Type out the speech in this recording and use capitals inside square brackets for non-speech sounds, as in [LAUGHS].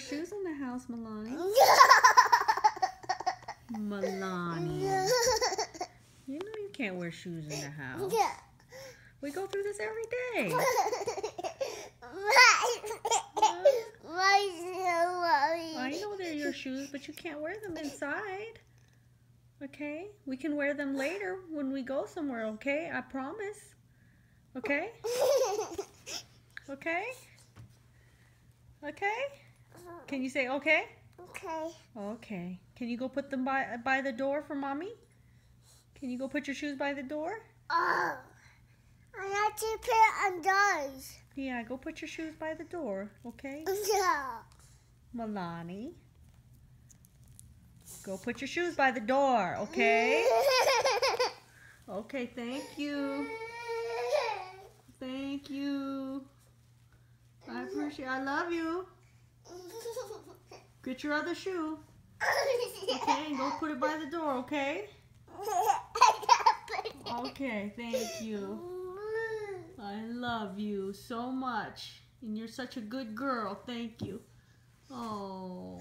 shoes in the house, Milani. [LAUGHS] Milani. You know you can't wear shoes in the house. We go through this every day. [LAUGHS] I know they're your shoes, but you can't wear them inside. Okay? We can wear them later when we go somewhere, okay? I promise. Okay? [LAUGHS] Okay? Okay? Can you say okay? Okay. Okay. Can you go put them by by the door for mommy? Can you go put your shoes by the door? Oh, I have to put on those. Yeah, go put your shoes by the door, okay? [LAUGHS] No. Milani. Go put your shoes by the door, okay? [LAUGHS] Okay, thank you. Thank you. I appreciate I love you. [LAUGHS] Get your other shoe. Okay, and go put it by the door, okay? Okay, thank you. I love you so much. And you're such a good girl. Thank you. Oh.